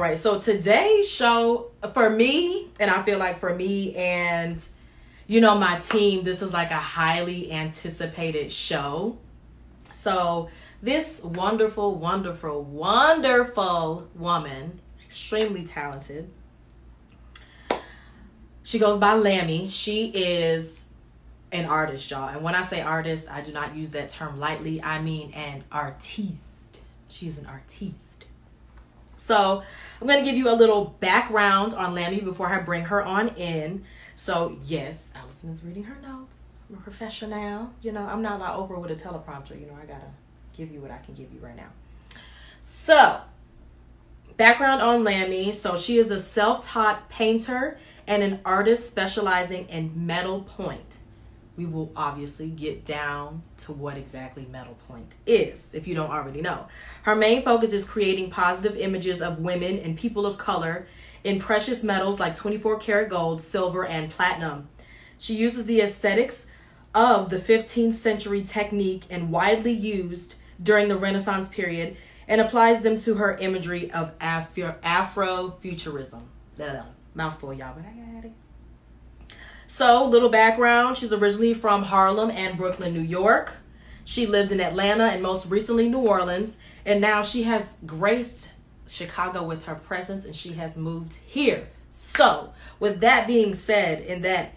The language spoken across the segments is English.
right. So today's show for me, and I feel like for me and you know my team, this is like a highly anticipated show. So this wonderful, wonderful, wonderful woman, extremely talented. She goes by Lammie. She is an artist, y'all. And when I say artist, I do not use that term lightly. I mean an artiste. She's an artiste. So I'm going to give you a little background on Lammie before I bring her on in. So, yes, Allyson is reading her notes. I'm a professional. You know, I'm not like Oprah with a teleprompter. You know, I got to give you what I can give you right now. So, background on Lammie. So, she is a self taught painter and an artist specializing in metal point we will obviously get down to what exactly metal point is if you don't already know. Her main focus is creating positive images of women and people of color in precious metals like 24 karat gold, silver, and platinum. She uses the aesthetics of the 15th century technique and widely used during the Renaissance period and applies them to her imagery of Afro Afrofuturism. Mouthful, y'all, but I got it. So, little background she's originally from Harlem and Brooklyn, New York. She lived in Atlanta and most recently New Orleans. And now she has graced Chicago with her presence and she has moved here. So, with that being said, in that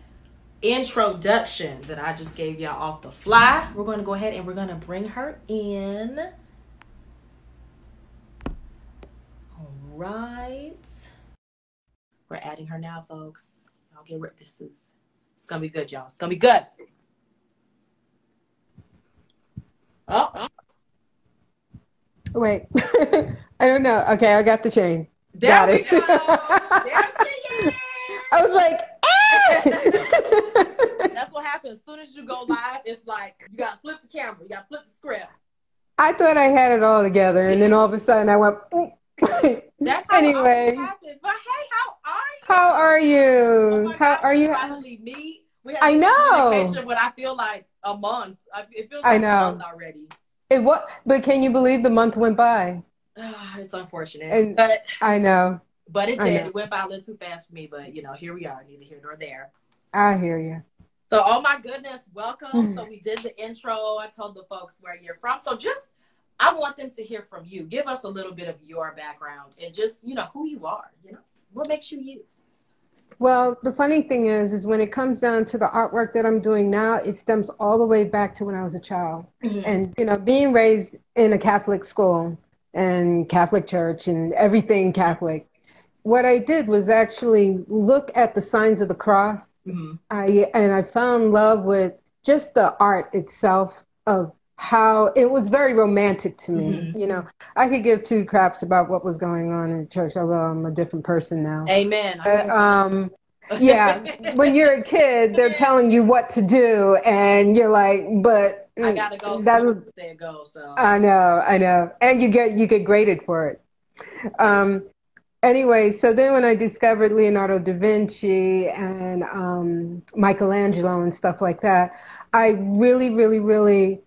introduction that I just gave y'all off the fly, we're going to go ahead and we're going to bring her in. All right. We're adding her now, folks. I'll get rid. This is it's gonna be good, y'all. It's gonna be good. Oh. Wait. I don't know. Okay, I got the chain. There got we it. go. I was like, ah! That's what happens. As soon as you go live, it's like you gotta flip the camera, you gotta flip the script. I thought I had it all together, and then all of a sudden I went. That's how anyway. happens. But hey, how are? How are you? Oh how gosh, are you? Finally meet. We I know. Communication, but I feel like a month. It feels like I know. a month already. It what? But can you believe the month went by? it's unfortunate, and but I know. But it did. It went by a little too fast for me. But you know, here we are, neither here nor there. I hear you. So, oh my goodness, welcome. Hmm. so we did the intro. I told the folks where you're from. So just I want them to hear from you. Give us a little bit of your background and just, you know, who you are, you know, what makes you you. Well, the funny thing is, is when it comes down to the artwork that I'm doing now, it stems all the way back to when I was a child. Mm-hmm. And, you know, being raised in a Catholic school and Catholic church and everything Catholic, what I did was actually look at the signs of the cross. Mm-hmm. I, and I found love with just the art itself of how it was very romantic to me. Mm-hmm. You know, I could give two craps about what was going on in church, although I'm a different person now. Amen. Uh, um, yeah, when you're a kid, they're telling you what to do, and you're like, but I gotta go. That go. So I know, I know, and you get you get graded for it. Um, anyway, so then when I discovered Leonardo da Vinci and um, Michelangelo and stuff like that, I really, really, really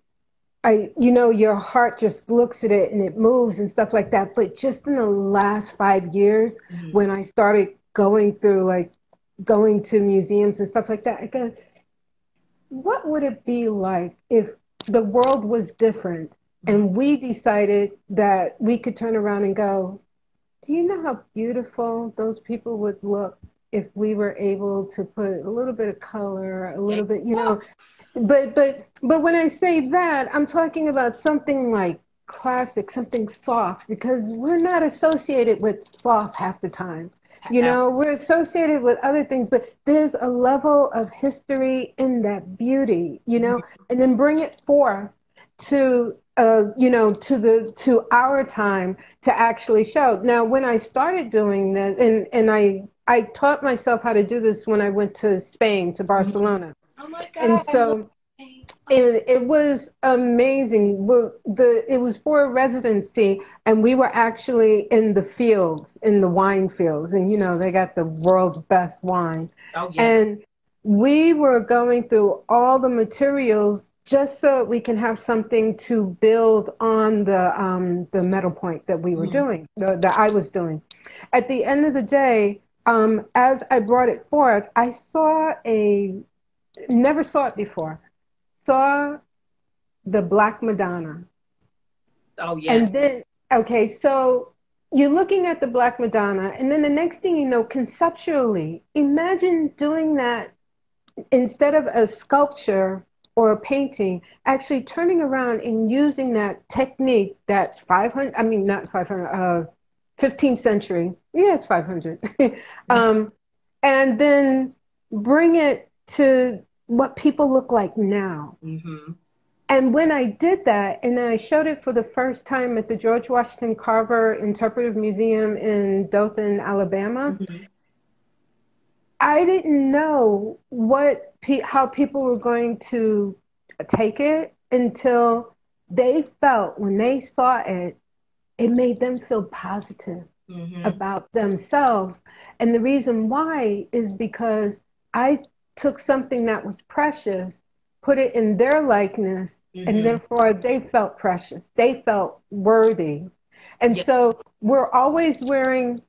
I, you know, your heart just looks at it and it moves and stuff like that. But just in the last five years, mm-hmm. when I started going through like going to museums and stuff like that, I go, what would it be like if the world was different mm-hmm. and we decided that we could turn around and go, do you know how beautiful those people would look if we were able to put a little bit of color, a little bit, you know, but but but when I say that, I'm talking about something like classic, something soft, because we're not associated with soft half the time. You know, we're associated with other things, but there's a level of history in that beauty, you know, and then bring it forth to uh, you know, to the to our time to actually show. Now, when I started doing this, and and I I taught myself how to do this when I went to Spain to Barcelona. Oh my God. And so it, it was amazing. The it was for a residency, and we were actually in the fields, in the wine fields, and you know they got the world's best wine. Oh yes. And we were going through all the materials just so we can have something to build on the um, the metal point that we were mm-hmm. doing, the, that I was doing. At the end of the day, um, as I brought it forth, I saw a never saw it before, saw the Black Madonna. Oh yeah. And then okay, so you're looking at the Black Madonna, and then the next thing you know, conceptually, imagine doing that instead of a sculpture or a painting, actually turning around and using that technique that's 500, I mean, not 500, uh, 15th century. Yeah, it's 500. um, and then bring it to what people look like now. Mm-hmm. And when I did that, and I showed it for the first time at the George Washington Carver Interpretive Museum in Dothan, Alabama, mm-hmm. I didn't know what how people were going to take it until they felt when they saw it, it made them feel positive mm-hmm. about themselves. And the reason why is because I took something that was precious, put it in their likeness, mm-hmm. and therefore they felt precious. They felt worthy. And yeah. so we're always wearing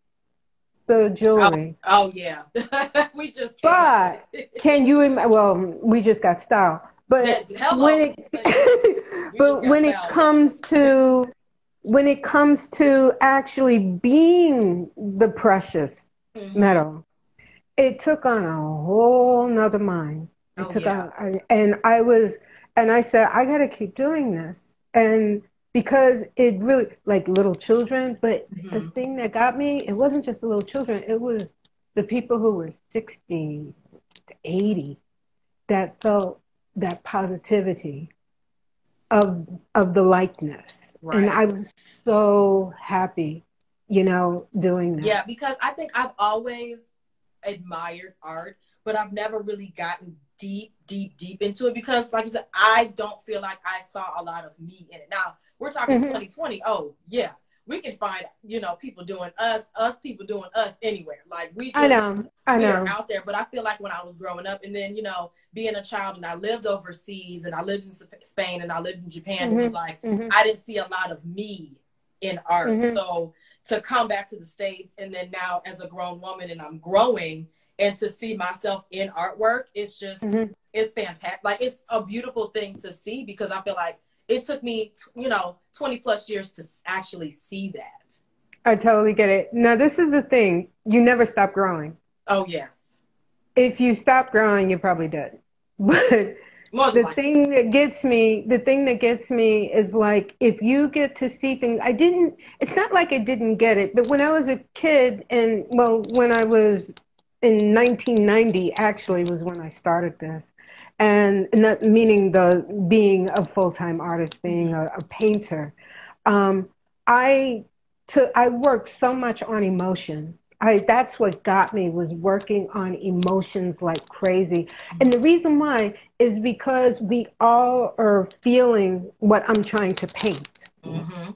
the jewelry. Oh, oh yeah, we just. But can you? Well, we just got style. But when it, but when it comes to when it comes to actually being the precious mm-hmm. metal, it took on a whole nother mind. It oh, took yeah. on, and I was, and I said, I got to keep doing this, and because it really like little children but mm-hmm. the thing that got me it wasn't just the little children it was the people who were 60 to 80 that felt that positivity of of the likeness right. and i was so happy you know doing that yeah because i think i've always admired art but i've never really gotten deep deep deep into it because like i said i don't feel like i saw a lot of me in it now we're talking mm-hmm. 2020. Oh, yeah. We can find, you know, people doing us, us people doing us anywhere. Like we just, I know. I know. are out there. But I feel like when I was growing up and then, you know, being a child and I lived overseas and I lived in Spain and I lived in Japan, mm-hmm. it was like mm-hmm. I didn't see a lot of me in art. Mm-hmm. So to come back to the States and then now as a grown woman and I'm growing and to see myself in artwork, it's just mm-hmm. it's fantastic. Like it's a beautiful thing to see because I feel like it took me, you know, 20 plus years to actually see that. I totally get it. Now, this is the thing you never stop growing. Oh, yes. If you stop growing, you're probably dead. But the thing that gets me, the thing that gets me is like if you get to see things, I didn't, it's not like I didn't get it, but when I was a kid and, well, when I was in 1990, actually, was when I started this and not meaning the being a full-time artist, being a, a painter. Um, I to I worked so much on emotion. I that's what got me was working on emotions like crazy. And the reason why is because we all are feeling what I'm trying to paint. Mm-hmm.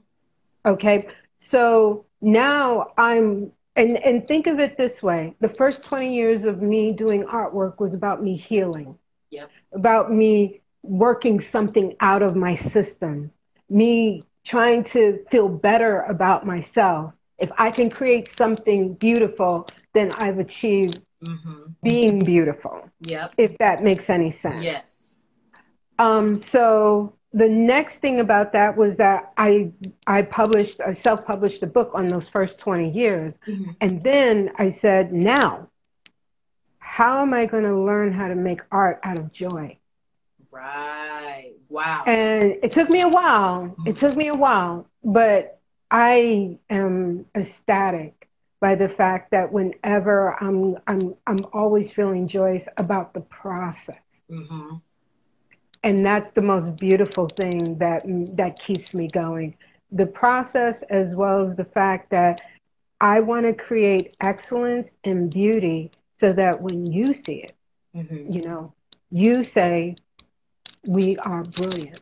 Okay, so now I'm and and think of it this way: the first 20 years of me doing artwork was about me healing yep. about me working something out of my system, me trying to feel better about myself. If I can create something beautiful, then I've achieved mm-hmm. being beautiful. Yep. If that makes any sense. Yes. Um, so the next thing about that was that I I published I self-published a book on those first 20 years. Mm-hmm. And then I said, now how am I going to learn how to make art out of joy? Right. Wow. And it took me a while. It took me a while, but I am ecstatic by the fact that whenever I'm I'm I'm always feeling joyous about the process. Mm-hmm. And that's the most beautiful thing that that keeps me going. The process as well as the fact that I want to create excellence and beauty so that when you see it, mm-hmm. you know, you say, we are brilliant.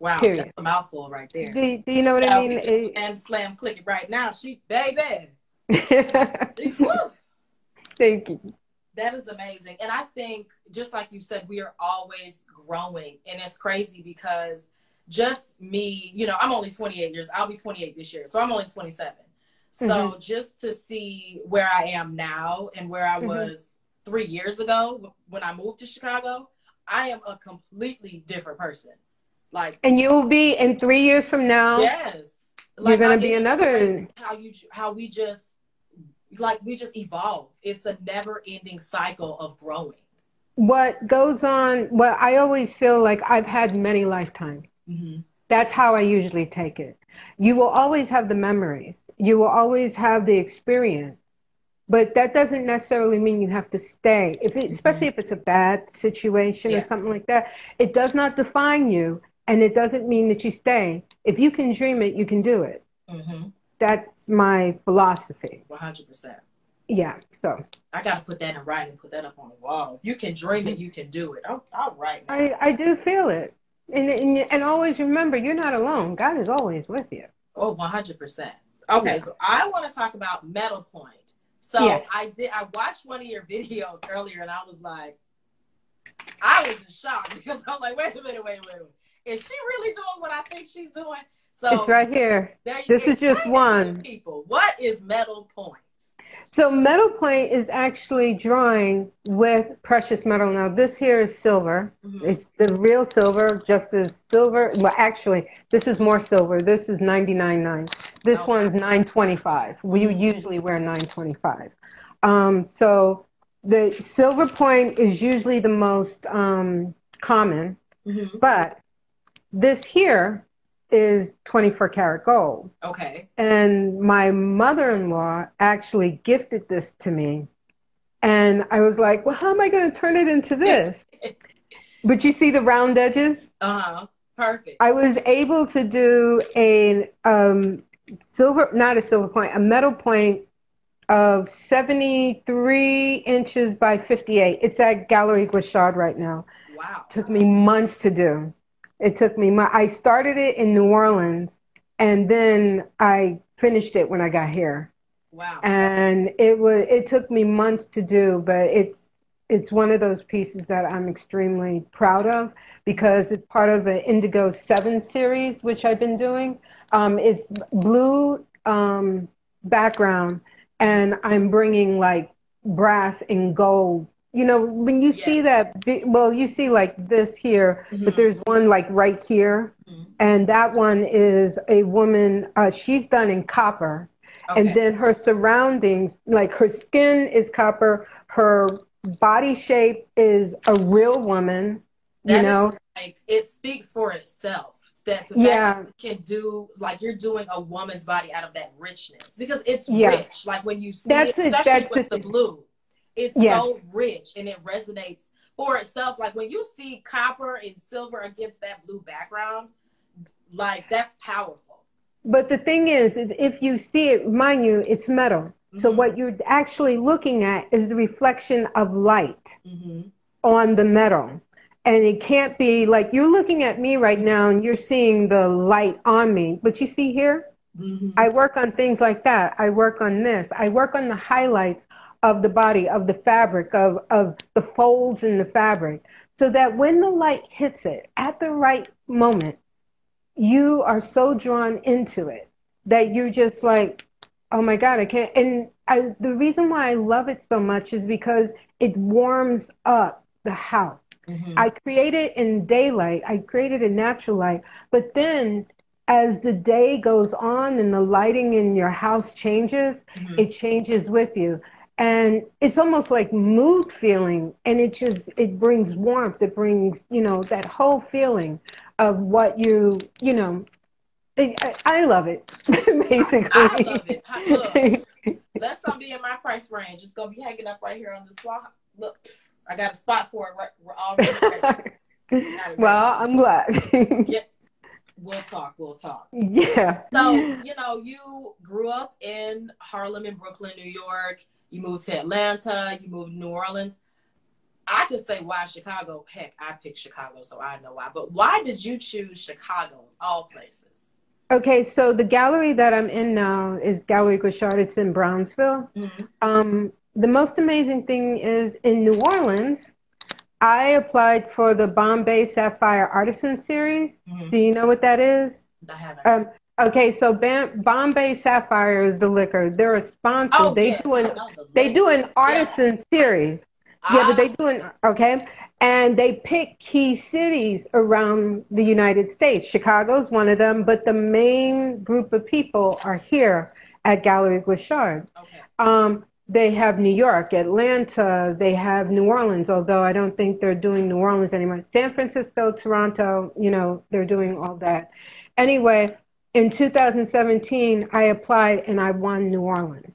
Wow, Period. that's a mouthful right there. Do, do you know what I mean? It, slam, slam, click it right now. She, baby. Thank you. that is amazing. And I think, just like you said, we are always growing. And it's crazy because just me, you know, I'm only 28 years. I'll be 28 this year. So I'm only 27. So mm-hmm. just to see where I am now and where I mm-hmm. was three years ago when I moved to Chicago, I am a completely different person. Like, and you will be in three years from now. Yes, like, you're gonna be another. How you how we just like we just evolve. It's a never ending cycle of growing. What goes on? Well, I always feel like I've had many lifetimes. Mm-hmm. That's how I usually take it. You will always have the memories. You will always have the experience but that doesn't necessarily mean you have to stay if it, especially mm-hmm. if it's a bad situation yes. or something like that it does not define you and it doesn't mean that you stay. If you can dream it you can do it. Mm-hmm. that's my philosophy. 100% yeah so. I gotta put that in writing put that up on the wall. You can dream it you can do it. Oh, all right I, I do feel it. And, and, and always remember you're not alone. God is always with you. Oh 100% okay yeah. so i want to talk about metal point. So yes. I did. I watched one of your videos earlier, and I was like, I was in shock because I'm like, wait a minute, wait a minute, is she really doing what I think she's doing? So it's right here. This is just one. People, what is metal point? So metal point is actually drawing with precious metal. Now this here is silver. Mm-hmm. It's the real silver, just as silver. Well, actually, this is more silver. This is 99.9. This okay. one's 925. We mm-hmm. usually wear 925. Um, so the silver point is usually the most um, common, mm-hmm. but this here is 24 karat gold. Okay. And my mother in law actually gifted this to me. And I was like, well, how am I going to turn it into this? but you see the round edges? Uh huh. Perfect. I was able to do a um, silver, not a silver point, a metal point of 73 inches by 58. It's at Gallery Guichard right now. Wow. Took me months to do. It took me my I started it in New Orleans and then I finished it when I got here. Wow. And it was it took me months to do, but it's it's one of those pieces that I'm extremely proud of because it's part of the Indigo 7 series, which I've been doing. Um, it's blue um, background, and I'm bringing like brass and gold you know when you yes. see that well you see like this here mm-hmm. but there's one like right here mm-hmm. and that one is a woman uh, she's done in copper okay. and then her surroundings like her skin is copper her body shape is a real woman that you know like it speaks for itself that yeah can do like you're doing a woman's body out of that richness because it's yeah. rich like when you see that's it, especially it, with it. the blue it's yes. so rich and it resonates for itself. Like when you see copper and silver against that blue background, like that's powerful. But the thing is, if you see it, mind you, it's metal. Mm-hmm. So what you're actually looking at is the reflection of light mm-hmm. on the metal. And it can't be like you're looking at me right now and you're seeing the light on me. But you see here, mm-hmm. I work on things like that. I work on this. I work on the highlights of the body, of the fabric, of, of the folds in the fabric, so that when the light hits it at the right moment, you are so drawn into it that you're just like, oh my God, I can't. And I, the reason why I love it so much is because it warms up the house. Mm-hmm. I create it in daylight, I create it in natural light, but then as the day goes on and the lighting in your house changes, mm-hmm. it changes with you and it's almost like mood feeling and it just it brings warmth. It brings you know that whole feeling of what you you know I, I love it basically. I love it. Look let some be in my price range. It's gonna be hanging up right here on the spot. Look I got a spot for it right we're already well I'm glad. Yeah we'll talk we'll talk. Yeah. So you know you grew up in Harlem and Brooklyn New York you moved to Atlanta, you moved to New Orleans. I could say why Chicago. Heck, I picked Chicago, so I know why. But why did you choose Chicago, all places? Okay, so the gallery that I'm in now is Gallery Guichard. It's in Bronzeville. Mm-hmm. Um, the most amazing thing is in New Orleans, I applied for the Bombay Sapphire Artisan Series. Mhm. Do you know what that is? I haven't. Um, okay, so Bam- Bombay Sapphire is the liquor. They're a sponsor. oh, they yes, do an the they do an artisan series. Yeah, but they Ah, do an okay, and they pick key cities around the United States. Chicago's one of them, but the main group of people are here at Gallery Guichard. okay. Um, they have New York, Atlanta, they have New Orleans, although I don't think they're doing New Orleans anymore. San Francisco, Toronto, you know, they're doing all that. Anyway, in 2017, I applied and I won New Orleans.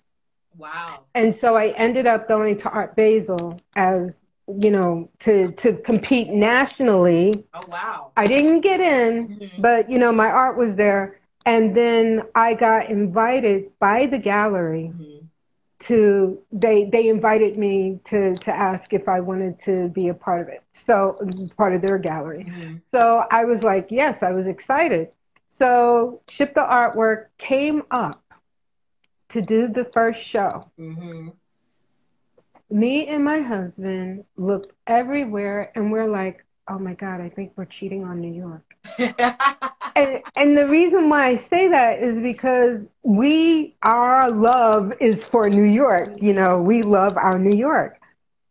Wow. And so I ended up going to Art Basel as, you know, to, to compete nationally. Oh wow. I didn't get in, Mhm. but, you know, my art was there. And then I got invited by the gallery Mhm. to they they invited me to to ask if I wanted to be a part of it. So part of their gallery. Mhm. So I was like, yes, I was excited. So Ship the Artwork came up to do the first show. Mhm. Me and my husband looked everywhere and we're like, oh my God, I think we're cheating on New York. And, and the reason why I say that is because we, our love is for New York. You know, we love our New York.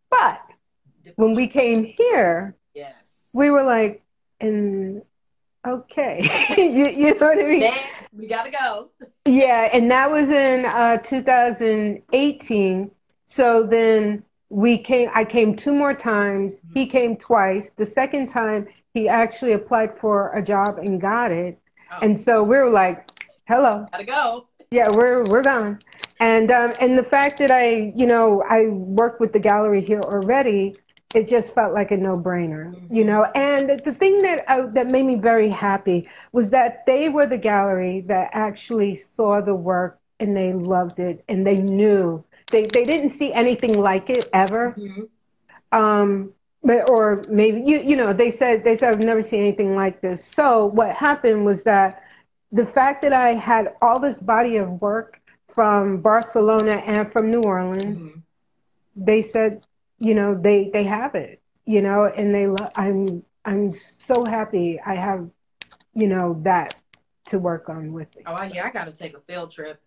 But when we came here, yes. we were like, and okay, you, you know what I mean? Next, we gotta go. Yeah, and that was in uh, 2018. So then we came. I came two more times. He came twice. The second time, he actually applied for a job and got it. Oh, And so we were like, "Hello, gotta go. yeah, we're we're gone." And um, and the fact that I, you know, I worked with the gallery here already, it just felt like a no-brainer, you know. And the thing that I, that made me very happy was that they were the gallery that actually saw the work and they loved it and they knew they they didn't see anything like it ever Mhm. um but or maybe you you know they said they said I've never seen anything like this. So what happened was that the fact that I had all this body of work from Barcelona and from New Orleans, Mhm. they said, you know, they they have it, you know, and they love. I'm I'm so happy I have, you know, that to work on with me. Oh yeah, I gotta take a field trip.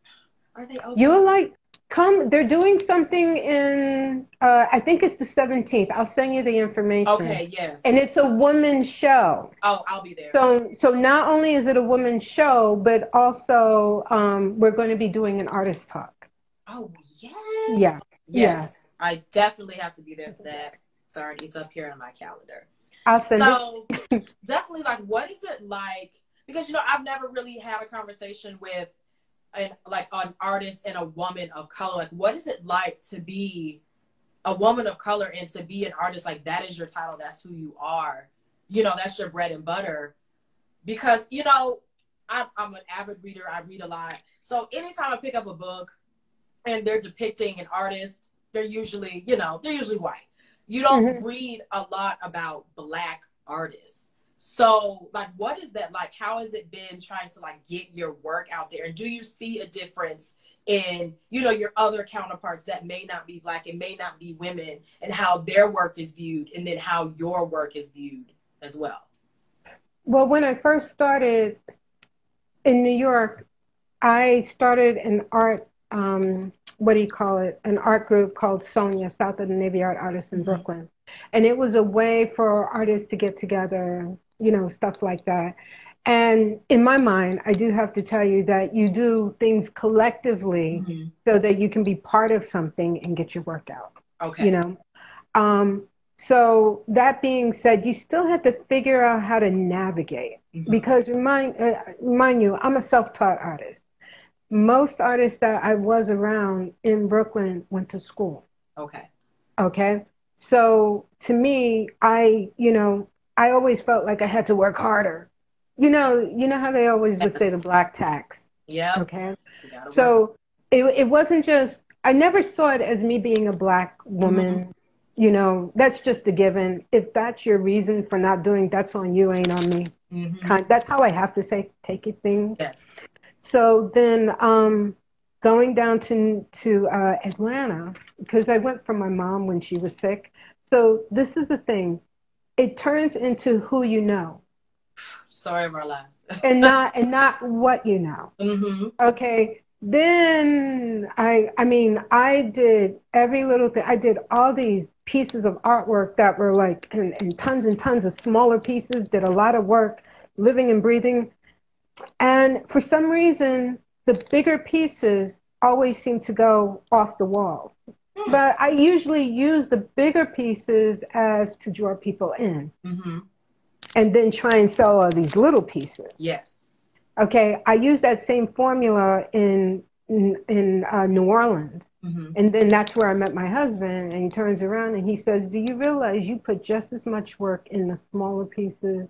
Are they open? You like come. They're doing something in. Uh, I think it's the 17th. I'll send you the information. Okay, yes. And it's a woman's show. oh, I'll be there. So, so not only is it a women's show, but also um, we're going to be doing an artist talk. oh yes. Yeah. Yes. I definitely have to be there for that. Sorry, it's up here on my calendar. It. So definitely like what is it like because you know I've never really had a conversation with an like an artist and a woman of color. Like what is it like to be a woman of color and to be an artist like that is your title, that's who you are. You know, that's your bread and butter. Because, you know, I'm, I'm an avid reader. I read a lot. So anytime I pick up a book and they're depicting an artist, they're usually, you know, they're usually white. You don't Mhm. read a lot about black artists. So, like, what is that like? How has it been trying to like get your work out there? And do you see a difference in, you know, your other counterparts that may not be black and may not be women, and how their work is viewed, and then how your work is viewed as well? Well, when I first started in New York, I started an art, um, what do you call it? An art group called Sonia, South of the Navy Art Artists in Mhm. Brooklyn. And it was a way for artists to get together, you know, stuff like that. And in my mind, I do have to tell you that you do things collectively Mhm. so that you can be part of something and get your work out Okay. you know um, so that being said you still have to figure out how to navigate Mhm. because remind uh, remind you i'm a self-taught artist most artists that i was around in brooklyn went to school Okay. okay so to me i you know i always felt like i had to work harder you know you know how they always would say the black tax Yeah. okay You gotta work. so it, it wasn't just, I never saw it as me being a black woman. You know, that's just a given. If that's your reason for not doing, that's on you, ain't on me. Mhm. Kind, that's how I have to say, take it things. Yes. So then, um, going down to to uh, Atlanta because I went from my mom when she was sick. So this is the thing. It turns into who you know. Story of our lives. and not and not what you know. Mm-hmm. Okay. Then I I mean I did every little thing. I did all these pieces of artwork that were like and, and tons and tons of smaller pieces, did a lot of work, living and breathing. And for some reason, the bigger pieces always seem to go off the walls. Hmm. But I usually use the bigger pieces as to draw people in Mm-hmm. and then try and sell all these little pieces. Yes. Okay, I use that same formula in in, in uh, New Orleans, Mm-hmm. and then that's where I met my husband. And he turns around and he says, "Do you realize you put just as much work in the smaller pieces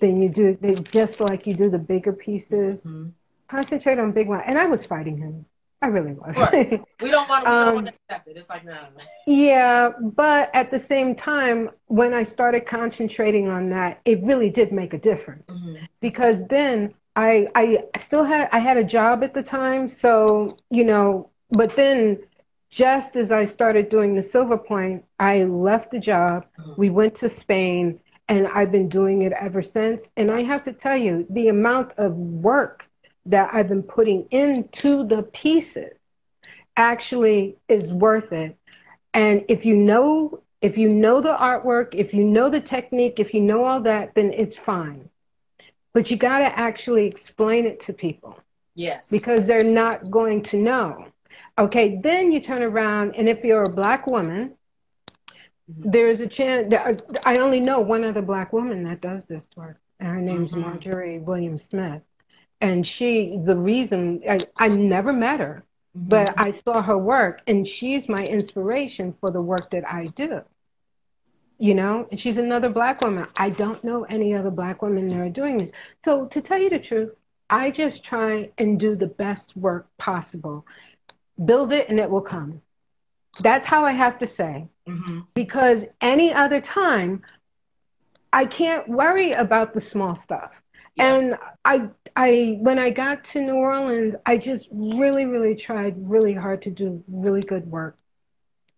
than you do, they, just like you do the bigger pieces? hmm Concentrate on big one." And I was fighting him. I really was. We don't want to. We don't Um, to accept it. It's like no. yeah, but at the same time, when I started concentrating on that, it really did make a difference. Mm-hmm. because then I I still had I had a job at the time, so you know, but then just as I started doing the Silver Point, I left the job. Mhm. We went to Spain, and I've been doing it ever since. And I have to tell you, the amount of work that I've been putting into the pieces actually is worth it. And if you know if you know the artwork, if you know the technique, if you know all that, then it's fine. But you got to actually explain it to people Yes. because they're not going to know. Okay, then you turn around, and if you're a black woman. There is a chance. I only know one other black woman that does this work, and her name's Mhm. Marjorie Williams Smith. And she, the reason, I, I never met her, Mhm. but I saw her work, and she's my inspiration for the work that I do. You know, and she's another black woman. I don't know any other black women that are doing this. So, to tell you the truth, I just try and do the best work possible. Build it, and it will come. That's how I have to say. Mhm. Because any other time, I can't worry about the small stuff. Yeah. And I, I, when I got to New Orleans, I just really, really tried really hard to do really good work.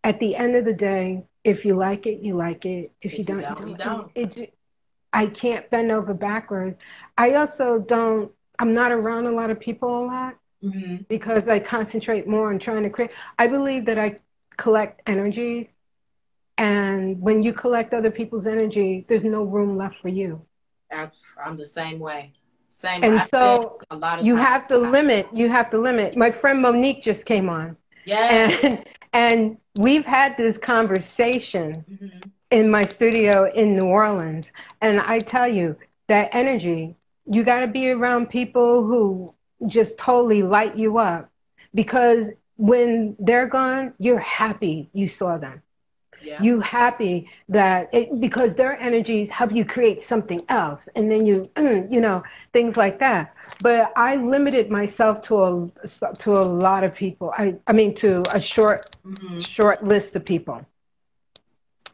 At the end of the day, if you like it, you like it. If, you don't, you don't. It, it, I can't bend over backwards. I also don't. I'm not around a lot of people a lot Mhm. because I concentrate more on trying to create. I believe that I collect energies, and when you collect other people's energy, there's no room left for you. I'm the same way. Same. And so a lot of You have to limit. You have to limit. My friend Monique just came on, Yeah. and and we've had this conversation Mhm. in my studio in New Orleans, and I tell you that energy. You got to be around people who just totally light you up, because when they're gone, you're happy you saw them. Yeah. you happy that it because their energies help you create something else and then you you know things like that but i limited myself to a to a lot of people i i mean to a short Mhm. short list of people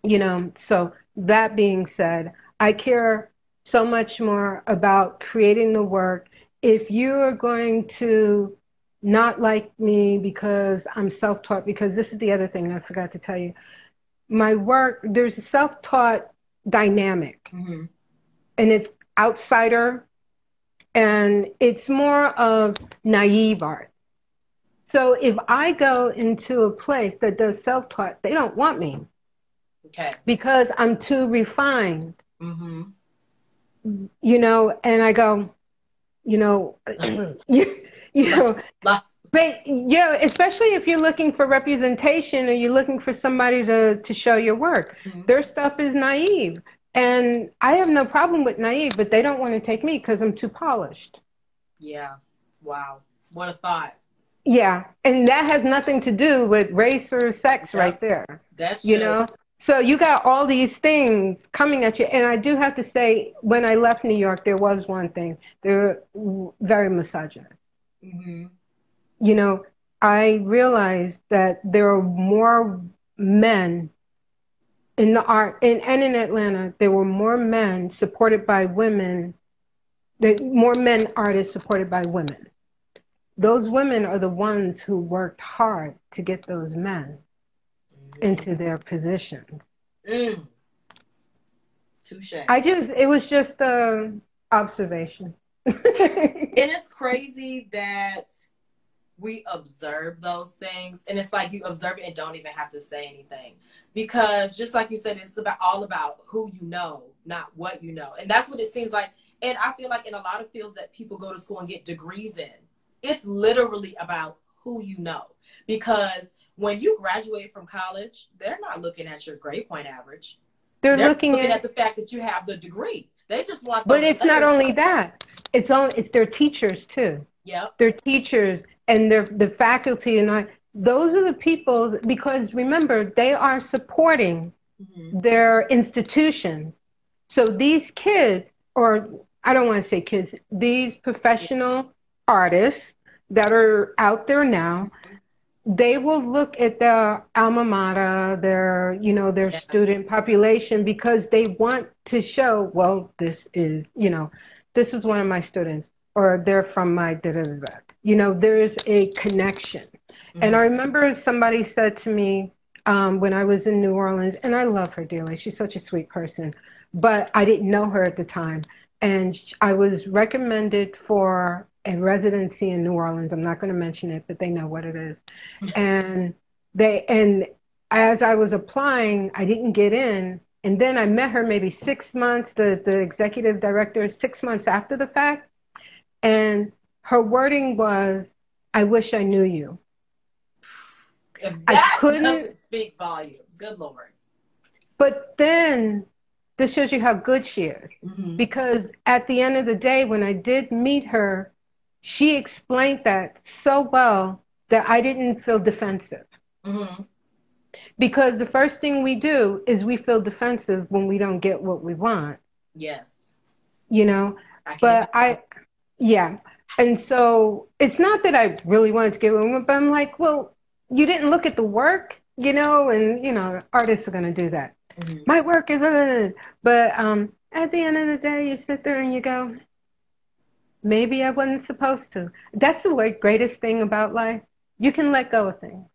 you know so that being said i care so much more about creating the work if you are going to not like me because i'm self-taught because this is the other thing i forgot to tell you. My work there's a self-taught dynamic. Mhm. and it's outsider and it's more of naive art. So if i go into a place that does self-taught they don't want me. Okay. because i'm too refined. Hmm you know and i go you know you, you know but yeah especially if you're looking for representation or you're looking for somebody to to show your work Mhm. their stuff is naive and i have no problem with naive but they don't want to take me because i'm too polished Yeah. Wow. What a thought. yeah and that has nothing to do with race or sex right there That's you true. know so you got all these things coming at you and i do have to say when i left new york there was one thing they were very misogynist hmm you know i realized that there are more men in the art in, and in atlanta there were more men supported by women there more men artists supported by women those women are the ones who worked hard to get those men mm-hmm. into their positions. Mm. Touche. I just, it was just a observation. and it's crazy that we observe those things and it's like you observe it and don't even have to say anything. Because just like you said it's about all about who you know not what you know. And that's what it seems like. And i feel like in a lot of fields that people go to school and get degrees in it's literally about who you know. Because when you graduate from college they're not looking at your grade point average. They're, they're looking, looking at, at, the fact that you have the degree they just want but it's not only that it's on it's their teachers too Yep. Their teachers and their the faculty and I, those are the people because remember they are supporting mm-hmm. their institutions. So these kids, or I don't want to say kids, these professional artists that are out there now, they will look at their alma mater, their you know their yes. student population because they want to show, well, this is you know, this is one of my students, or they're from my da da da you know, there's a connection. Mm-hmm. And I remember somebody said to me um, when I was in New Orleans, and I love her dearly. She's such a sweet person, but I didn't know her at the time. And I was recommended for a residency in New Orleans. I'm not going to mention it, but they know what it is. and they and as I was applying, I didn't get in. And then I met her maybe six months, the, the executive director, six months after the fact. And her wording was, I wish I knew you. If that I couldn't, doesn't speak volumes, good Lord. But then this shows you how good she is. Mm-hmm. Because at the end of the day, when I did meet her, she explained that so well that I didn't feel defensive. Mm-hmm. Because the first thing we do is we feel defensive when we don't get what we want. Yes. You know, I but I, yeah. And so it's not that I really wanted to get with but I'm like, well, you didn't look at the work, you know, and you know, artists are going to do that. Mm-hmm. My work is, uh, but um, at the end of the day, you sit there and you go, maybe I wasn't supposed to. That's the way, greatest thing about life. You can let go of things.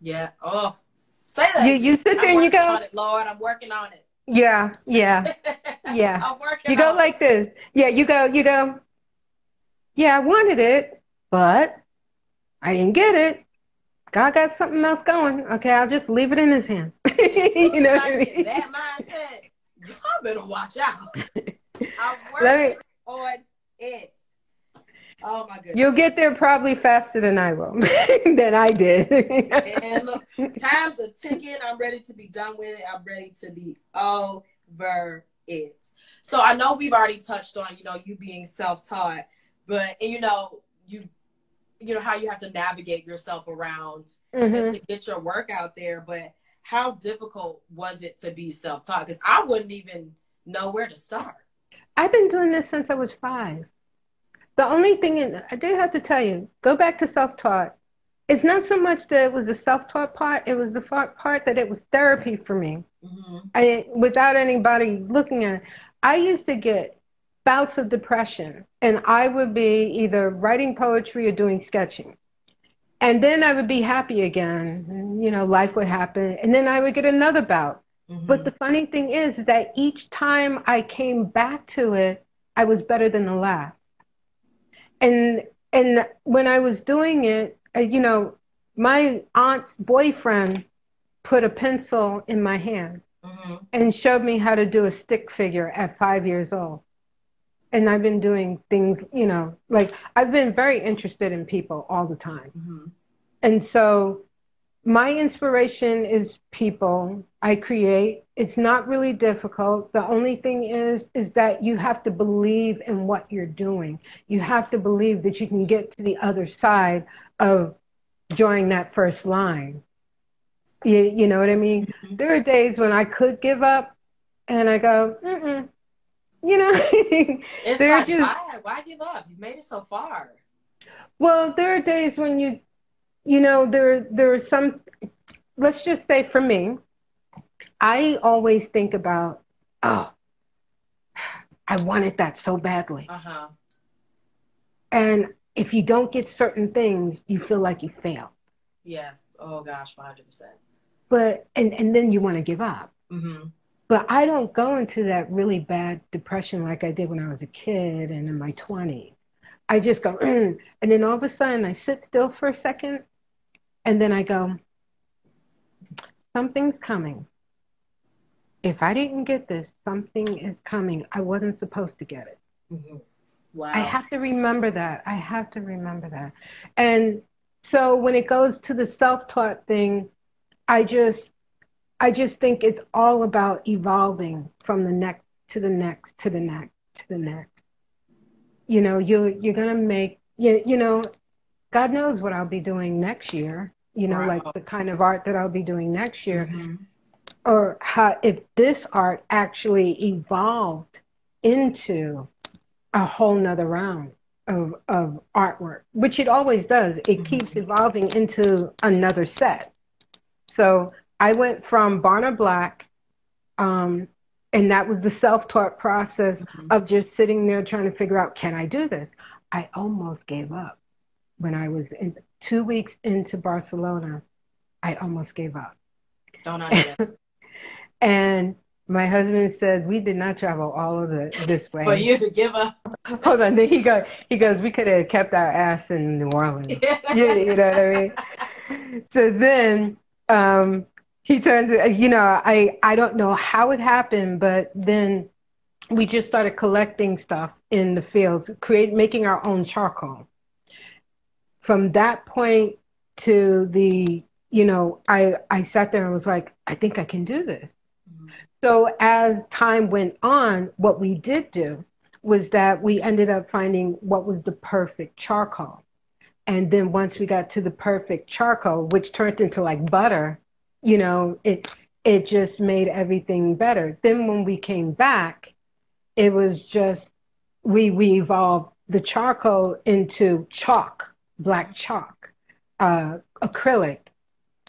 Yeah. Oh, say that. You, you sit there I'm and you go, it, Lord, I'm working on it. Yeah, yeah, yeah. I'm working. You go like this. Yeah, you go. You go yeah, I wanted it, but I didn't get it. God got something else going. Okay, I'll just leave it in his hands. you know I mean? That mindset, y'all better watch out. I'm working me, on it. Oh my goodness. You'll get there probably faster than I will, than I did. and look, times are ticking. I'm ready to be done with it. I'm ready to be over it. So I know we've already touched on, you know, you being self-taught but and you know you you know how you have to navigate yourself around mm-hmm. to get your work out there but how difficult was it to be self-taught because i wouldn't even know where to start i've been doing this since i was five the only thing is, i do have to tell you go back to self-taught it's not so much that it was the self-taught part it was the part that it was therapy for me mm-hmm. I, without anybody looking at it i used to get bouts of depression and I would be either writing poetry or doing sketching. And then I would be happy again. And, you know, life would happen. And then I would get another bout. Mm-hmm. But the funny thing is that each time I came back to it, I was better than the last. And and when I was doing it, uh, you know, my aunt's boyfriend put a pencil in my hand mm-hmm. and showed me how to do a stick figure at five years old and I've been doing things, you know, like I've been very interested in people all the time. Mm-hmm. And so my inspiration is people I create. It's not really difficult. The only thing is is that you have to believe in what you're doing. You have to believe that you can get to the other side of drawing that first line. You, you know what I mean? Mm-hmm. There are days when I could give up and I go, Mm-mm, you know, it's like, just, why, why give up? You've made it so far. Well, there are days when you, you know, there there are some. Let's just say for me, I always think about, oh, I wanted that so badly. Uh-huh. And if you don't get certain things, you feel like you fail. Yes. Oh gosh, 100%. But and and then you want to give up. Mm-hmm. But I don't go into that really bad depression like I did when I was a kid and in my 20s. I just go, mm, and then all of a sudden I sit still for a second, and then I go, something's coming. If I didn't get this, something is coming. I wasn't supposed to get it. Mm-hmm. Wow. I have to remember that. I have to remember that. And so when it goes to the self-taught thing, I just I just think it's all about evolving from the next to the next to the next to the next. You know, you you're gonna make you, you know, God knows what I'll be doing next year. You know, wow. like the kind of art that I'll be doing next year. Mm-hmm. Or how if this art actually evolved into a whole nother round of, of artwork, which it always does. It mm-hmm. keeps evolving into another set. So I went from Barna Black, um, and that was the self taught process mm-hmm. of just sitting there trying to figure out, can I do this? I almost gave up when I was in, two weeks into Barcelona. I almost gave up. Don't I and my husband said we did not travel all of the this way. For you to give up. Hold on. Then he goes. He goes. We could have kept our ass in New Orleans. you, you know what I mean? So then um, he turns. You know, I I don't know how it happened, but then we just started collecting stuff in the fields, create making our own charcoal. From that point to the, you know, I I sat there and was like, I think I can do this. Mm-hmm. So as time went on, what we did do was that we ended up finding what was the perfect charcoal. And then once we got to the perfect charcoal, which turned into like butter, you know, it it just made everything better. Then when we came back, it was just we we evolved the charcoal into chalk, black chalk, uh, acrylic.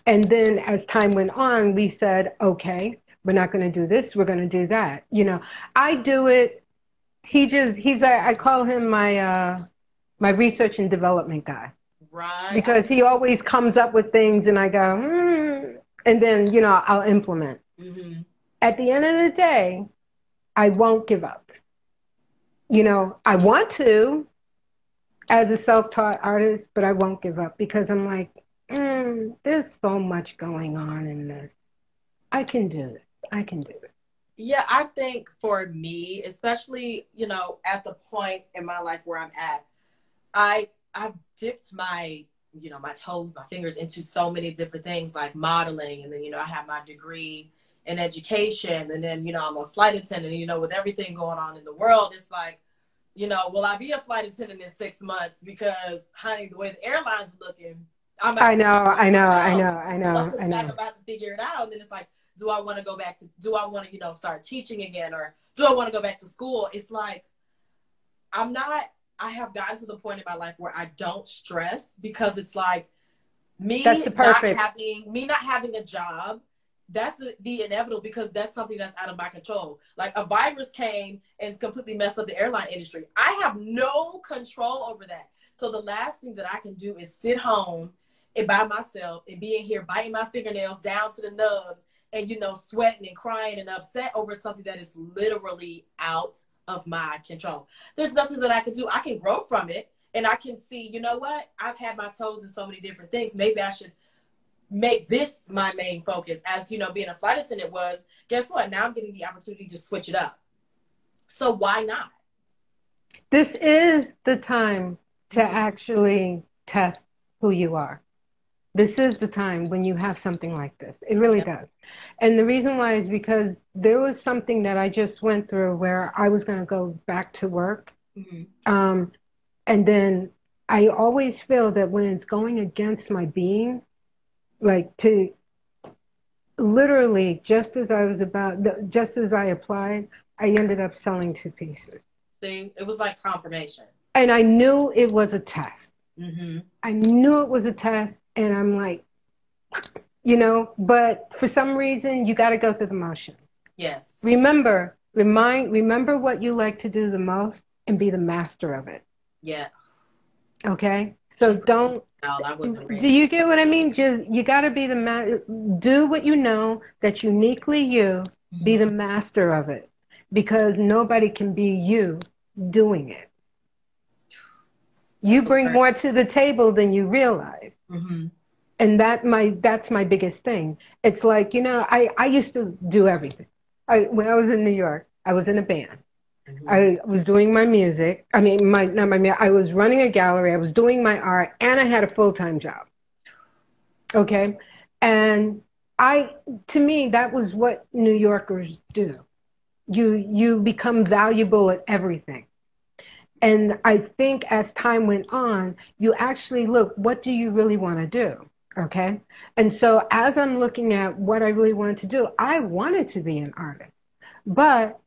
And then as time went on, we said, okay, we're not going to do this we're going to do that. You know i do it he just he's i, I call him my uh my research and development guy. Right. Because he always comes up with things and i go mm, and then you know i'll implement. Mm-hmm. at the end of the day i won't give up. You know i want to as a self-taught artist but i won't give up because i'm like mm, there's so much going on in this i can do it I can do it. Yeah, I think for me, especially, you know, at the point in my life where I'm at, I I've dipped my, you know, my toes, my fingers into so many different things like modeling and then, you know, I have my degree in education and then, you know, I'm a flight attendant, you know, with everything going on in the world, it's like, you know, will I be a flight attendant in six months? Because honey, the way the airlines are looking, I'm I know, I know, I know, I know, I know. I'm about to figure it out. And then it's like, do I want to go back to do I want to you know start teaching again or do I want to go back to school it's like I'm not I have gotten to the point in my life where I don't stress because it's like me not having me not having a job that's the, the, inevitable because that's something that's out of my control. Like a virus came and completely messed up the airline industry. I have no control over that. So the last thing that I can do is sit home and by myself and be in here biting my fingernails down to the nubs and you know sweating and crying and upset over something that is literally out of my control there's nothing that i can do i can grow from it and i can see you know what i've had my toes in so many different things maybe i should make this my main focus as you know being a flight attendant was guess what now i'm getting the opportunity to switch it up so why not this is the time to actually test who you are this is the time when you have something like this. It really yep. does. And the reason why is because there was something that I just went through where I was going to go back to work. Mm-hmm. Um, and then I always feel that when it's going against my being, like to literally just as I was about, just as I applied, I ended up selling two pieces. See, it was like confirmation. And I knew it was a test. Mm-hmm. I knew it was a test and I'm like, you know, but for some reason, you got to go through the motion. Yes. Remember, remind, remember what you like to do the most and be the master of it. Yeah. Okay? So don't do you get what I mean? Just you got to be the ma- do what you know that's uniquely you. Mm-hmm. Be the master of it, because nobody can be you doing it. That's you bring more to the table than you realize. Mm-hmm. And that my that's my biggest thing. It's like you know I I used to do everything. I when I was in New York, I was in a band. Mm-hmm. I was doing my music. I mean, my not my. I was running a gallery. I was doing my art, and I had a full time job. Okay, and I, to me, that was what New Yorkers do. You you become valuable at everything, and I think as time went on, you actually look. What do you really want to do? Okay, and so as I'm looking at what I really wanted to do, I wanted to be an artist, but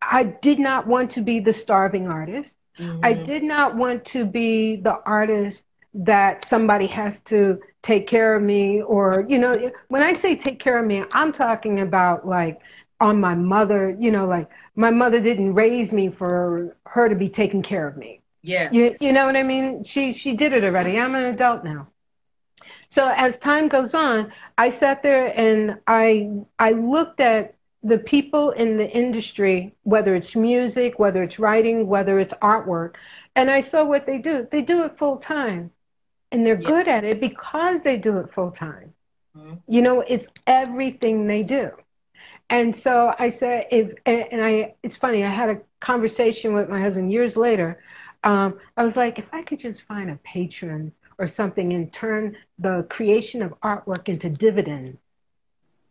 I did not want to be the starving artist. Mm-hmm. I did not want to be the artist that somebody has to take care of me or you know when I say take care of me I'm talking about like on my mother you know like my mother didn't raise me for her to be taking care of me. Yes. You, you know what I mean? She she did it already. I'm an adult now. So as time goes on, I sat there and I I looked at the people in the industry, whether it's music, whether it's writing, whether it's artwork, and I saw what they do. They do it full time. And they're yeah. good at it because they do it full time. Mm-hmm. You know, it's everything they do. And so I said, if, and I, it's funny, I had a conversation with my husband years later. Um, I was like, if I could just find a patron or something and turn the creation of artwork into dividends,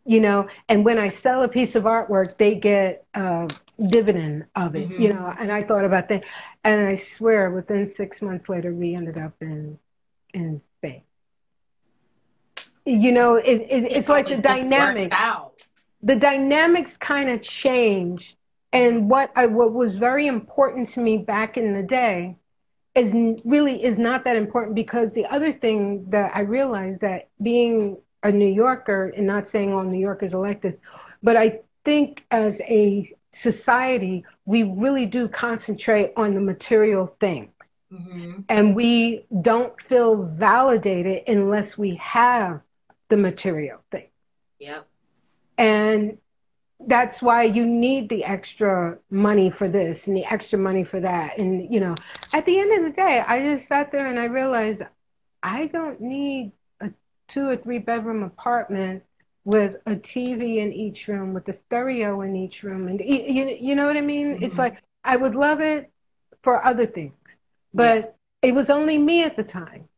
you know and when i sell a piece of artwork they get a dividend of it mm-hmm. you know and i thought about that. And i swear within six months later we ended up in in spain. You know it, it it's like the dynamic the dynamics kind of change. And what i what was very important to me back in the day is really is not that important because the other thing that i realized that being a New Yorker, and not saying all New Yorkers elected, but I think as a society, we really do concentrate on the material things. Mm-hmm. And we don't feel validated unless we have the material thing. Yep. And that's why you need the extra money for this and the extra money for that. And, you know, at the end of the day, I just sat there and I realized I don't need two or three bedroom apartment with a TV in each room, with a stereo in each room, and you, you know what I mean? Mm-hmm. It's like I would love it for other things, but yes. it was only me at the time,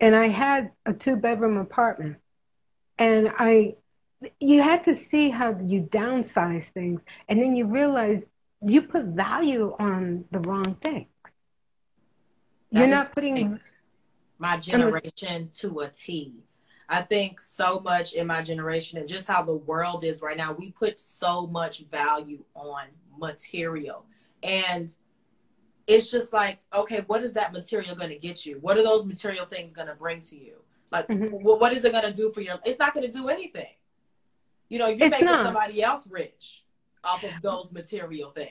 and I had a two bedroom apartment, and I, you had to see how you downsize things, and then you realize you put value on the wrong things. That You're not putting my generation to a T. I think so much in my generation and just how the world is right now, we put so much value on material. And it's just like, okay, what is that material going to get you? What are those material things going to bring to you? Like, mm-hmm. what is it going to do for your? It's not going to do anything. You know, you're it's making not. somebody else rich off of those material things.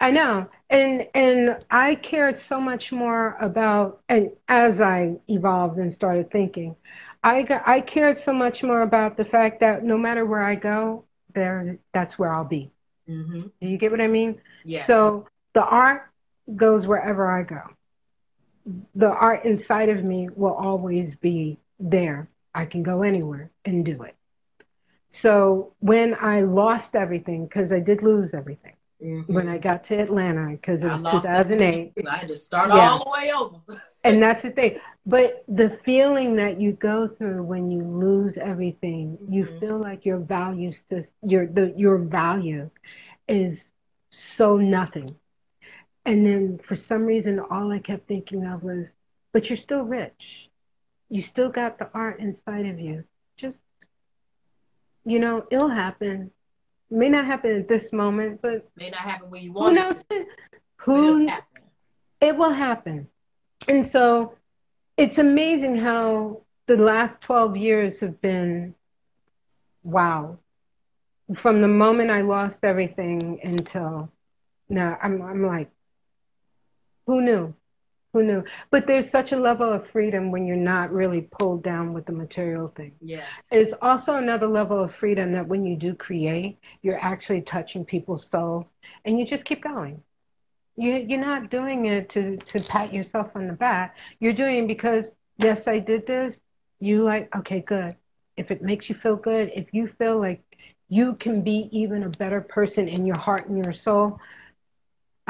I know. And and I cared so much more about and as I evolved and started thinking, I got, I cared so much more about the fact that no matter where I go, there that's where I'll be. Mm-hmm. Do you get what I mean? Yes. So the art goes wherever I go. The art inside of me will always be there. I can go anywhere and do it. So when I lost everything, because I did lose everything, mm-hmm. when I got to Atlanta because it was 2008. I had to start yeah. all the way over. and that's the thing. But the feeling that you go through when you lose everything, mm-hmm. you feel like your value, your the your value, is so nothing. And then for some reason, all I kept thinking of was, but you're still rich. You still got the art inside of you. Just, you know, it'll happen may not happen at this moment, but may not happen when you want who knows? it. Who it will happen. And so it's amazing how the last 12 years have been wow. From the moment I lost everything until now, I'm, I'm like, who knew? Who knew? But there's such a level of freedom when you're not really pulled down with the material thing. Yes. It's also another level of freedom that when you do create, you're actually touching people's souls and you just keep going. You, you're not doing it to, to pat yourself on the back. You're doing it because, yes, I did this. You like, okay, good. If it makes you feel good, if you feel like you can be even a better person in your heart and your soul,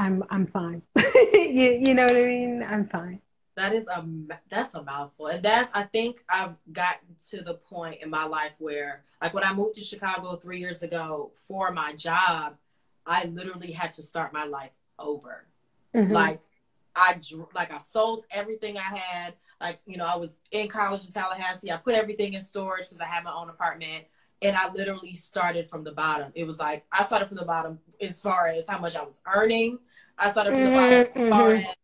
I'm I'm fine. you, you know what I mean? I'm fine. That is a that's a mouthful, and that's I think I've gotten to the point in my life where, like, when I moved to Chicago three years ago for my job, I literally had to start my life over. Mm-hmm. Like, I like I sold everything I had. Like, you know, I was in college in Tallahassee. I put everything in storage because I had my own apartment and I literally started from the bottom. It was like I started from the bottom as far as how much I was earning. I started from mm-hmm, the bottom far mm-hmm. as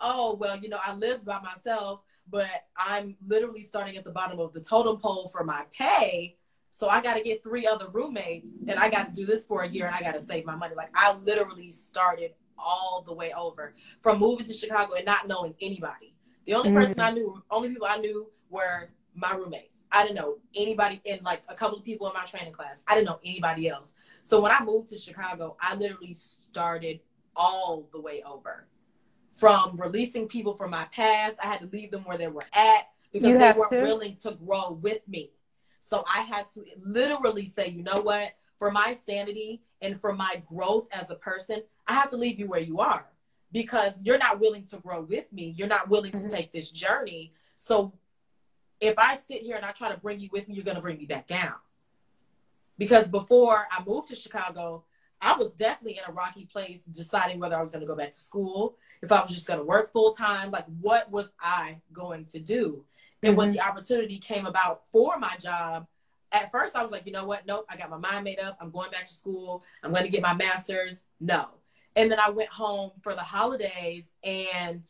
oh well, you know, I lived by myself, but I'm literally starting at the bottom of the totem pole for my pay. So I got to get three other roommates, and I got to do this for a year, and I got to save my money. Like I literally started all the way over from moving to Chicago and not knowing anybody. The only mm-hmm. person I knew, only people I knew were my roommates. I didn't know anybody in like a couple of people in my training class. I didn't know anybody else. So when I moved to Chicago, I literally started all the way over. From releasing people from my past, I had to leave them where they were at because you they weren't to. willing to grow with me. So I had to literally say, you know what? For my sanity and for my growth as a person, I have to leave you where you are because you're not willing to grow with me. You're not willing mm-hmm. to take this journey. So if I sit here and I try to bring you with me, you're going to bring me back down. Because before I moved to Chicago, I was definitely in a rocky place deciding whether I was going to go back to school, if I was just going to work full time. Like, what was I going to do? And mm-hmm. when the opportunity came about for my job, at first I was like, you know what? Nope, I got my mind made up. I'm going back to school. I'm going to get my master's. No. And then I went home for the holidays and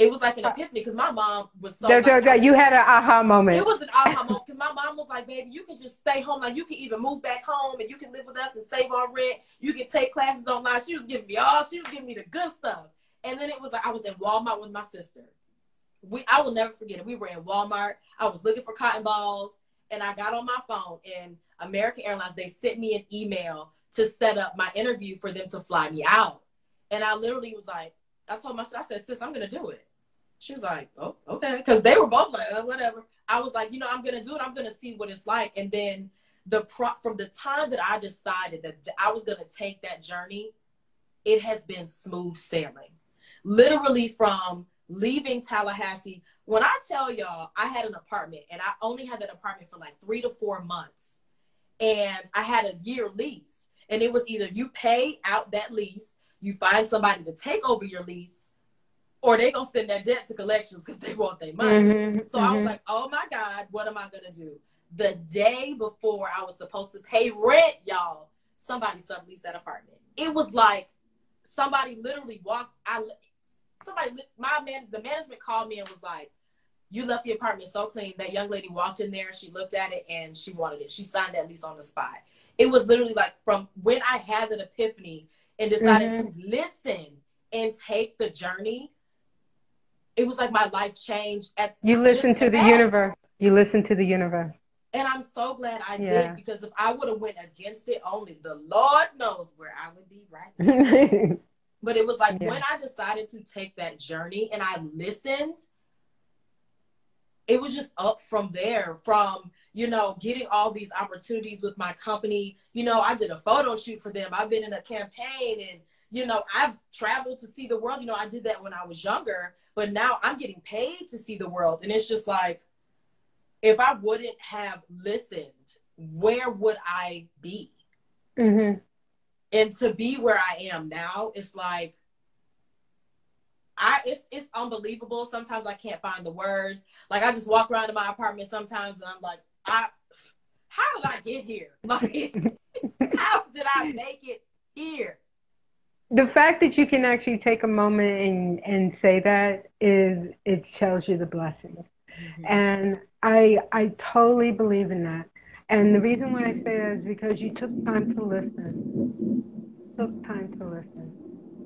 it was like an epiphany because my mom was so. Like, you had an aha moment. It was an aha moment because my mom was like, "Baby, you can just stay home. Like you can even move back home and you can live with us and save our rent. You can take classes online." She was giving me all. She was giving me the good stuff. And then it was like I was in Walmart with my sister. We I will never forget it. We were in Walmart. I was looking for cotton balls, and I got on my phone and American Airlines. They sent me an email to set up my interview for them to fly me out. And I literally was like, I told myself, I said, "Sis, I'm gonna do it." She was like, oh, okay. Because they were both like, uh, whatever. I was like, you know, I'm going to do it. I'm going to see what it's like. And then the pro- from the time that I decided that I was going to take that journey, it has been smooth sailing. Literally from leaving Tallahassee. When I tell y'all, I had an apartment and I only had that apartment for like three to four months. And I had a year lease. And it was either you pay out that lease, you find somebody to take over your lease, or they gonna send that debt to collections because they want their money. Mm-hmm, so mm-hmm. I was mm-hmm. like, oh my God, what am I gonna do? The day before I was supposed to pay rent, y'all, somebody subleased that apartment. It was like somebody literally walked. I somebody my man the management called me and was like, "You left the apartment so clean." That young lady walked in there, she looked at it, and she wanted it. She signed that lease on the spot. It was literally like from when I had that epiphany and decided mm-hmm. to listen and take the journey it was like my life changed at you listen to the universe you listen to the universe and i'm so glad i yeah. did because if i would have went against it only the lord knows where i would be right now. but it was like yeah. when i decided to take that journey and i listened it was just up from there from you know getting all these opportunities with my company you know i did a photo shoot for them i've been in a campaign and you know i've traveled to see the world you know i did that when i was younger but now I'm getting paid to see the world. And it's just like, if I wouldn't have listened, where would I be? Mm-hmm. And to be where I am now, it's like, I it's it's unbelievable. Sometimes I can't find the words. Like I just walk around in my apartment sometimes and I'm like, I how did I get here? Like how did I make it here? The fact that you can actually take a moment and, and say that is it shows you the blessing mm-hmm. and i i totally believe in that and the reason why i say that is because you took time to listen took time to listen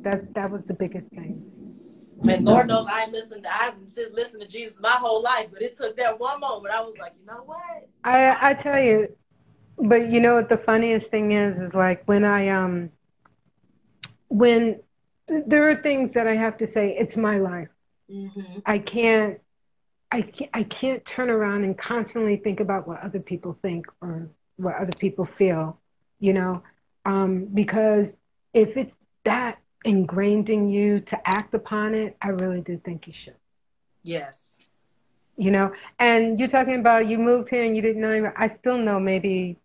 that that was the biggest thing And Lord knows I listened. I haven't listened to Jesus my whole life, but it took that one moment. I was like, you know what? I I tell you, but you know what the funniest thing is is like when I um when there are things that I have to say. It's my life. Mm-hmm. I can't. I can't, I can't turn around and constantly think about what other people think or what other people feel, you know, um, because if it's that ingrained in you to act upon it, I really do think you should. Yes. You know, and you're talking about you moved here and you didn't know. I still know maybe.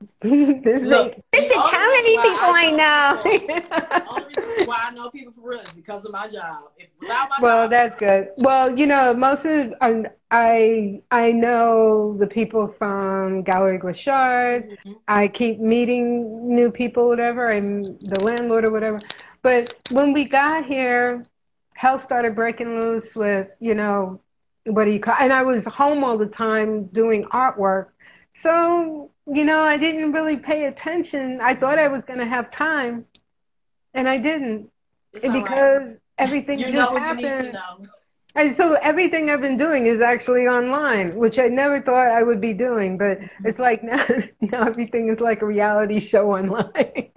This Look, this is how many people I know. the only reason why I know people for real is because of my job. If, my well, job, that's good. Well, you know, most of um, I I know the people from Gallery Guichard. Mm-hmm. I keep meeting new people, whatever. I'm the landlord or whatever. But when we got here, hell started breaking loose with you know what do you call? And I was home all the time doing artwork. So you know, I didn't really pay attention. I thought I was going to have time, and I didn't because right. everything you just happened. And so everything I've been doing is actually online, which I never thought I would be doing. But mm-hmm. it's like now, now everything is like a reality show online.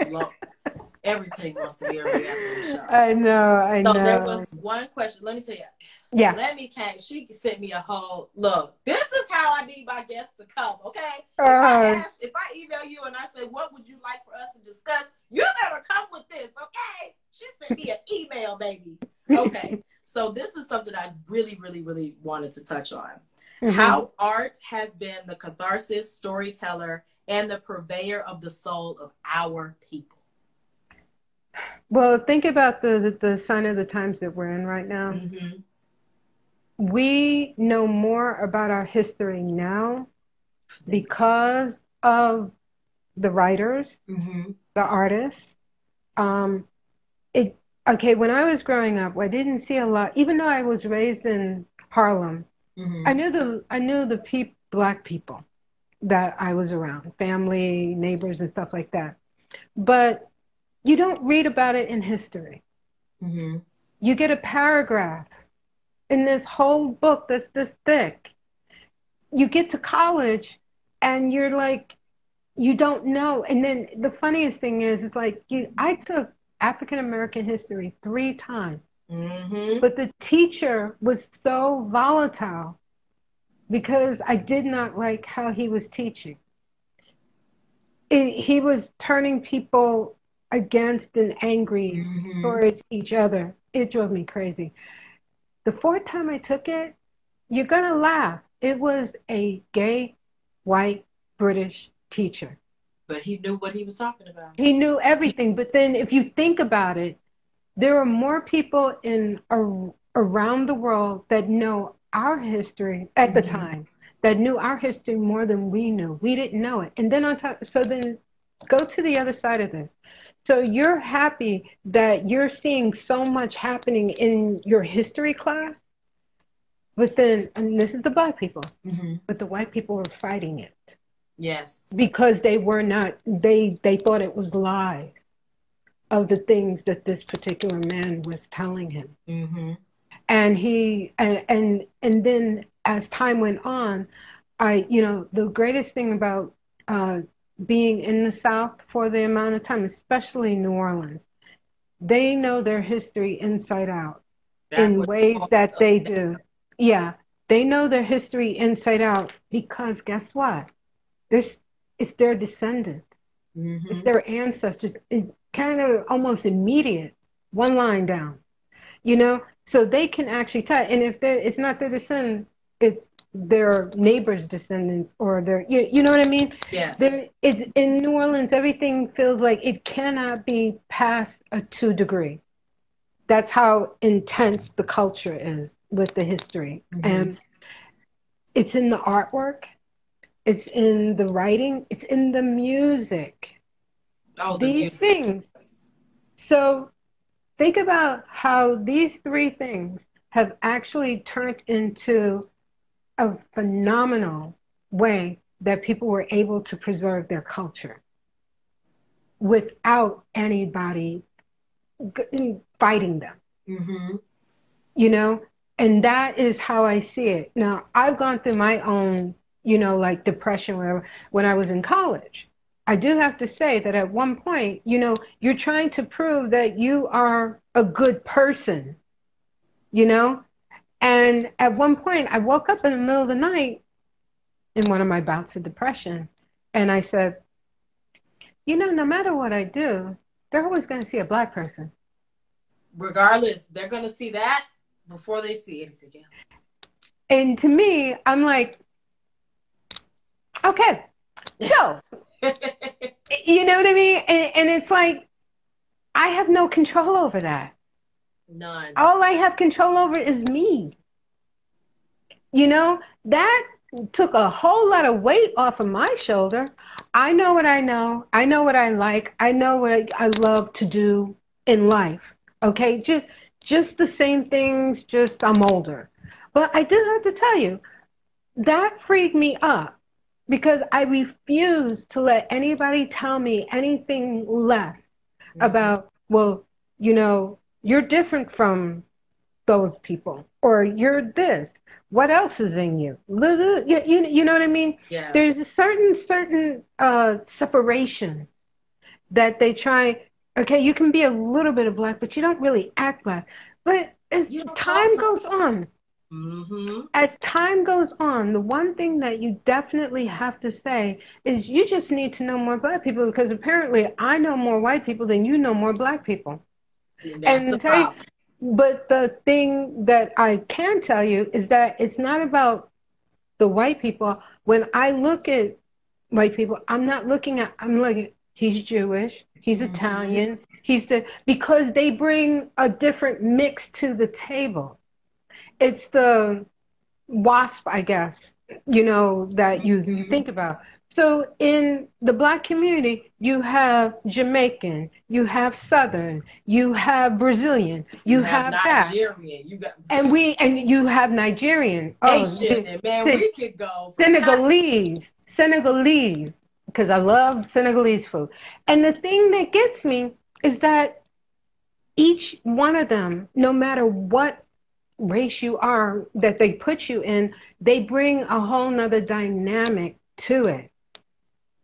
everything wants to be a reality show. I know, I so know. So there was one question. Let me tell you. Yeah. Let me came. She sent me a whole look. This is how I need my guests to come. Okay. Uh, if, I uh-huh. ask, if I email you and I say, "What would you like for us to discuss?" You better come with this. Okay. She sent me an email, baby. Okay. so this is something I really, really, really wanted to touch on. Mm-hmm. How art has been the catharsis, storyteller, and the purveyor of the soul of our people. Well, think about the, the, the sign of the times that we're in right now. Mm-hmm we know more about our history now because of the writers, mm-hmm. the artists. Um, it okay. When I was growing up, I didn't see a lot. Even though I was raised in Harlem, mm-hmm. I knew the I knew the pe- black people that I was around, family, neighbors, and stuff like that. But you don't read about it in history. Mm-hmm. You get a paragraph in this whole book that's this thick. You get to college and you're like, you don't know. And then the funniest thing is, it's like you, I took African American history three times, mm-hmm. but the teacher was so volatile because I did not like how he was teaching. It, he was turning people against and angry mm-hmm. towards each other. It drove me crazy. The fourth time I took it, you're going to laugh. It was a gay, white, British teacher. But he knew what he was talking about. He knew everything. But then if you think about it, there are more people in around the world that know our history at the mm-hmm. time that knew our history more than we knew. We didn't know it. And then on top, so then go to the other side of this. So you're happy that you're seeing so much happening in your history class, but then, and this is the black people, mm-hmm. but the white people were fighting it. Yes. Because they were not, they, they thought it was lies of the things that this particular man was telling him. Mm-hmm. And he, and, and, and then as time went on, I, you know, the greatest thing about uh, being in the South for the amount of time, especially New Orleans, they know their history inside out that in ways that they do. Yeah, they know their history inside out because guess what? There's, it's their descendants, mm-hmm. it's their ancestors. It's kind of almost immediate, one line down, you know. So they can actually tell. And if it's not their descendants, it's their neighbors' descendants or their you, you know what I mean? Yes. There, it's in New Orleans. Everything feels like it cannot be past a two degree. That's how intense the culture is with the history, mm-hmm. and it's in the artwork, it's in the writing, it's in the music. Oh, the these music. things. So think about how these three things have actually turned into a phenomenal way that people were able to preserve their culture without anybody fighting them. Mm-hmm. You know, and that is how I see it. Now, I've gone through my own, you know, like depression, when I was in college. I do have to say that at one point, you know, you're trying to prove that you are a good person, you know? And at one point, I woke up in the middle of the night in one of my bouts of depression, and I said, you know, no matter what I do, they're always going to see a black person. Regardless, they're going to see that before they see anything else. And to me, I'm like, okay, so, you know what I mean? And, and it's like, I have no control over that. None. All I have control over is me. You know, that took a whole lot of weight off of my shoulder. I know what I know. I know what I like. I know what I, love to do in life. Okay, just just the same things. Just I'm older, but I do have to tell you that freed me up because I refuse to let anybody tell me anything less mm-hmm. about. Well, you know, you're different from those people, or you're this what else is in you? You, you, you know what I mean? Yeah. There's a certain certain uh, separation that they try. Okay, you can be a little bit of black, but you don't really act black. But as time goes on, mm-hmm. as time goes on, the one thing that you definitely have to say is you just need to know more black people because apparently I know more white people than you know more black people. And problem. You, but the thing that I can tell you is that it's not about the white people. When I look at white people, I'm not looking at, I'm looking, he's Jewish, he's mm-hmm. Italian, he's the, because they bring a different mix to the table. It's the wasp, I guess, you know, that you, you think about. So in the black community, you have Jamaican, you have Southern, you have Brazilian, you, you have, have Nigerian, you got and we and you have Nigerian, oh, Asian, man, we could go Senegalese, Senegalese, because I love Senegalese food. And the thing that gets me is that each one of them, no matter what race you are that they put you in, they bring a whole nother dynamic to it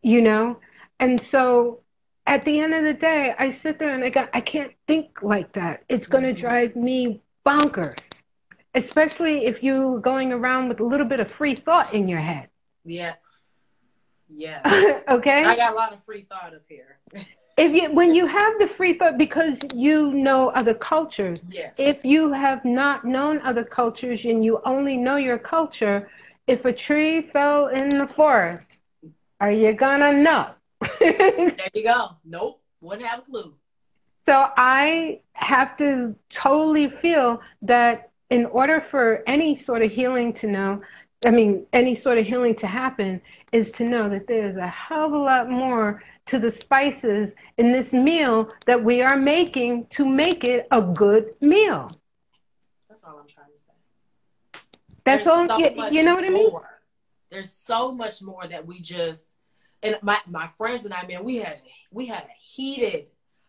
you know? And so at the end of the day, I sit there and I go, I can't think like that. It's going to mm-hmm. drive me bonkers, especially if you're going around with a little bit of free thought in your head. Yeah. Yeah. okay. I got a lot of free thought up here. if you when you have the free thought because you know other cultures yes. if you have not known other cultures and you only know your culture if a tree fell in the forest are you gonna know? there you go. Nope. Wouldn't have a clue. So I have to totally feel that in order for any sort of healing to know, I mean, any sort of healing to happen, is to know that there's a hell of a lot more to the spices in this meal that we are making to make it a good meal. That's all I'm trying to say. That's there's all, so you, you know what I mean? More. There's so much more that we just and my my friends and I, man, we had we had a heated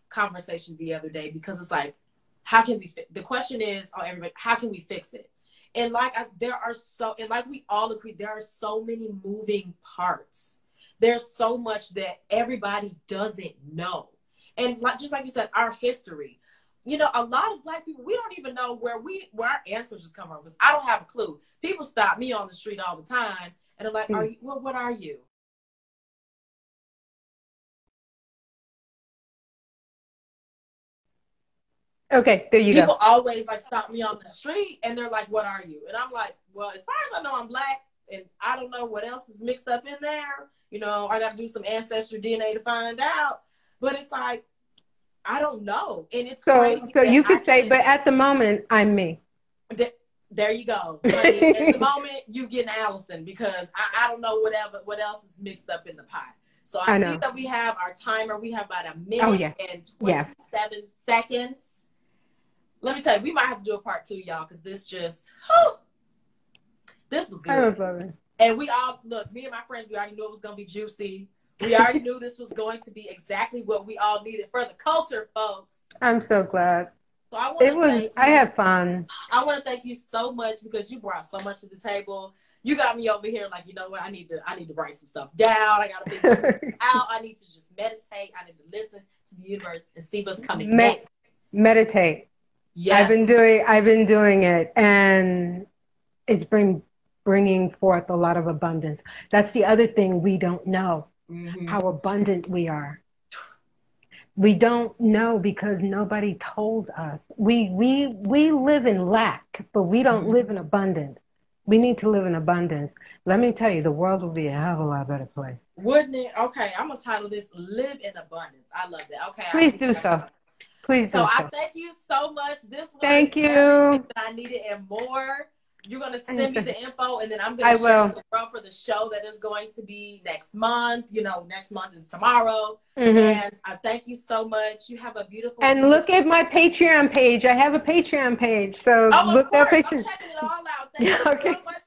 conversation the other day because it's like, how can we? Fi-? The question is, oh, everybody, how can we fix it? And like, I, there are so, and like we all agree, there are so many moving parts. There's so much that everybody doesn't know, and like just like you said, our history. You know, a lot of black people, we don't even know where we where our ancestors come from because I don't have a clue. People stop me on the street all the time and I'm like, "Are hmm. you? Well, what are you?" Okay, there you People go. People always like stop me on the street and they're like, "What are you?" And I'm like, "Well, as far as I know, I'm black, and I don't know what else is mixed up in there. You know, I got to do some ancestry DNA to find out." But it's like, I don't know, and it's so. Crazy so you could say, but at the moment, I'm me. There you go. Honey, at the moment, you getting Allyson because I, I don't know whatever what else is mixed up in the pot. So I, I see that we have our timer. We have about a minute oh, yeah. and twenty-seven yeah. seconds let me tell you, we might have to do a part two, y'all, because this just, whew, this was good. And we all look, me and my friends, we already knew it was gonna be juicy. We already knew this was going to be exactly what we all needed for the culture, folks. I'm so glad. So I want to It was. thank you. I had fun. I want to thank you so much because you brought so much to the table. You got me over here like, you know what? I need to I need to write some stuff down. I got to figure out. I need to just meditate. I need to listen to the universe and see what's coming Me- next. Meditate. Yes. I've been doing. I've been doing it, and it's bring bringing forth a lot of abundance. That's the other thing we don't know Mhm. how abundant we are. We don't know because nobody told us. We we we live in lack, but we don't Mhm. live in abundance. We need to live in abundance. Let me tell you, the world will be a hell of a lot better place. Wouldn't it? Okay, I'm gonna title this "Live in Abundance." I love that. Okay, Please do so. Please So do I so. thank you so much. This was Thank you. I needed and more. You're gonna send me the info, and then I'm gonna share will. the for the show that is going to be next month. You know, next month is tomorrow. Mhm. And I thank you so much. You have a beautiful And look at my Patreon page. I have a Patreon page, so Oh, look at I'm Patreon. checking it all out. Thank Yeah, you okay. so much